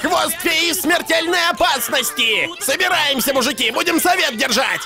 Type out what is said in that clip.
Хвост феи смертельной опасности! Собираемся, мужики, будем совет держать!